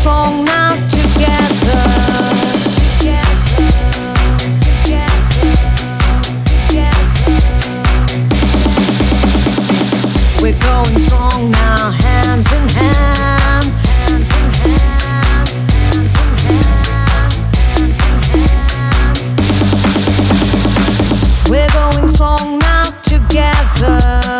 strong now together. We're going strong now, hands in hand. We're going strong now together.